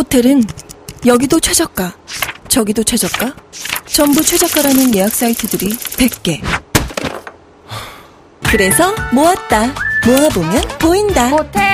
호텔은 여기도 최저가, 저기도 최저가, 전부 최저가라는 예약 사이트들이 100개. 그래서 모았다. 모아보면 보인다. 호텔.